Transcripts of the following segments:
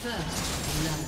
First blood.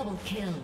Double kill.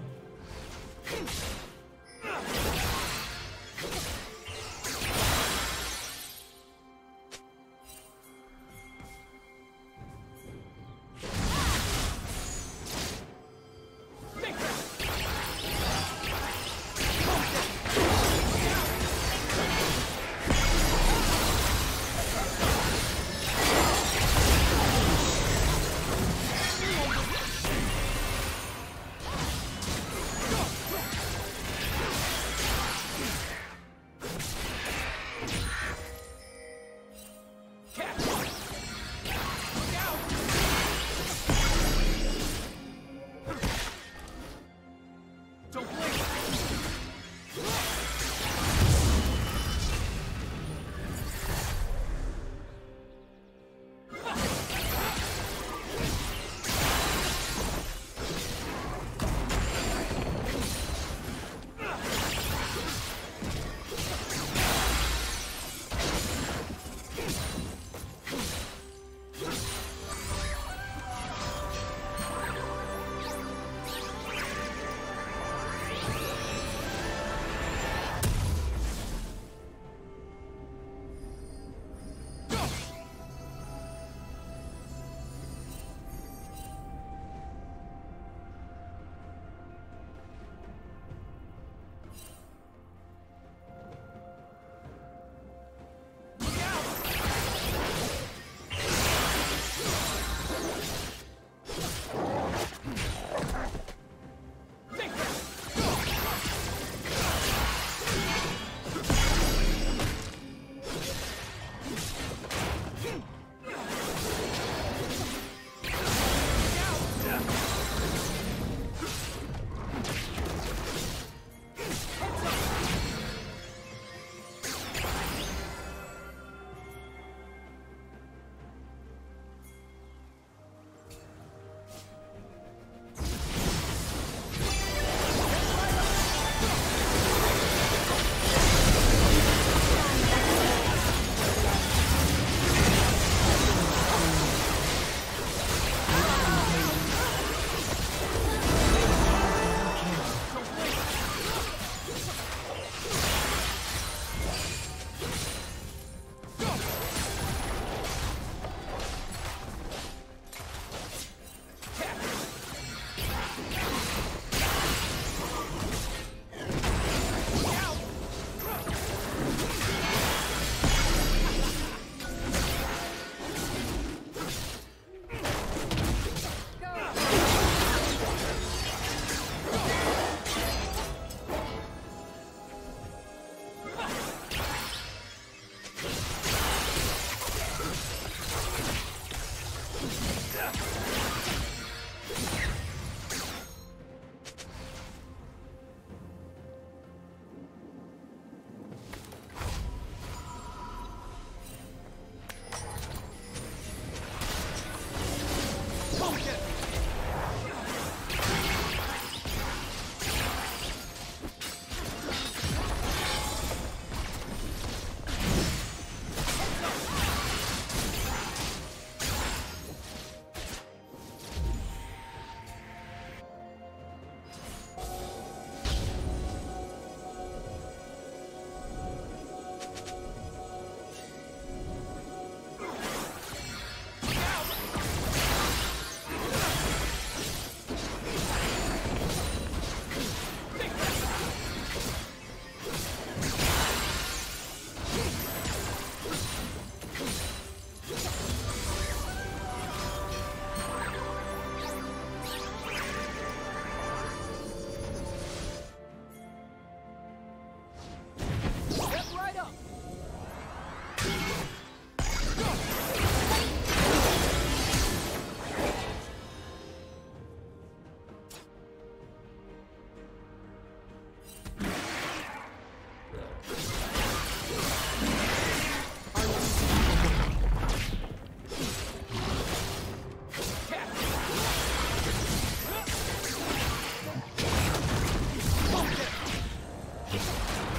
Destroyed.